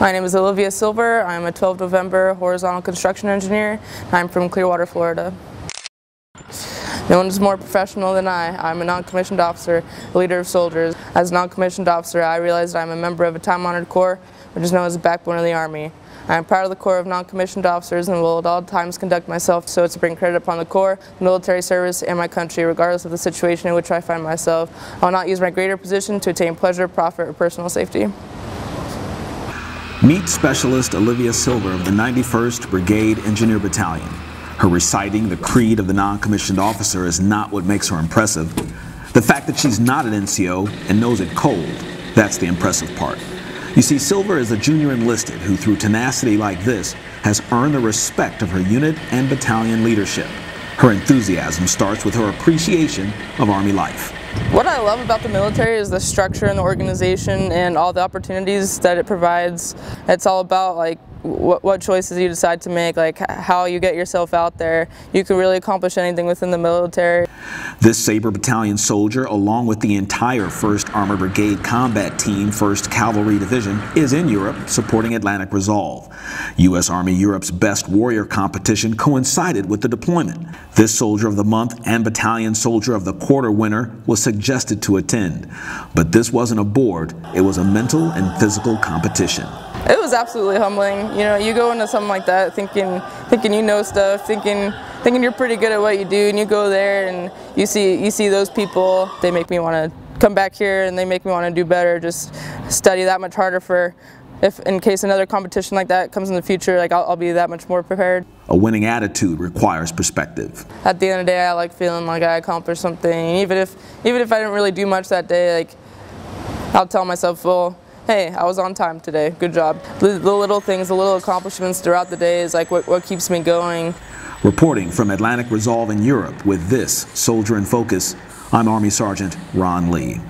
My name is Olivia Silver. I'm a 12 November horizontal construction engineer. I'm from Clearwater, Florida. No one is more professional than I. I'm a non-commissioned officer, a leader of soldiers. As a non-commissioned officer, I realized I'm a member of a time-honored corps, which is known as the backbone of the Army. I am proud of the Corps of non-commissioned officers and will at all times conduct myself so as to bring credit upon the Corps, military service, and my country, regardless of the situation in which I find myself. I will not use my greater position to attain pleasure, profit, or personal safety. Meet Specialist Olivia Silver of the 91st Brigade Engineer Battalion. Her reciting the creed of the non-commissioned officer is not what makes her impressive. The fact that she's not an NCO and knows it cold, that's the impressive part. You see, Silver is a junior enlisted who, through tenacity like this, has earned the respect of her unit and battalion leadership. Her enthusiasm starts with her appreciation of Army life. What I love about the military is the structure and the organization and all the opportunities that it provides. It's all about like what, what, choices you decide to make, like how you get yourself out there. You can really accomplish anything within the military. This Sabre Battalion soldier, along with the entire 1st Armored Brigade Combat Team, 1st Cavalry Division, is in Europe supporting Atlantic Resolve. U.S. Army Europe's Best Warrior competition coincided with the deployment. This Soldier of the Month and Battalion Soldier of the Quarter winner was suggested to attend. But this wasn't a board, it was a mental and physical competition. It was absolutely humbling. You know, you go into something like that thinking, thinking you know stuff, thinking, thinking you're pretty good at what you do, and you go there and you see, you see those people. They make me want to come back here, and they make me want to do better. Just study that much harder for, if in case another competition like that comes in the future, like I'll, I'll be that much more prepared. A winning attitude requires perspective. At the end of the day, I like feeling like I accomplished something. Even if, even if I didn't really do much that day, like I'll tell myself, well hey, I was on time today, good job. The, little things, the little accomplishments throughout the day is like what, what keeps me going. Reporting from Atlantic Resolve in Europe with this Soldier in Focus, I'm Army Sergeant Ron Lee.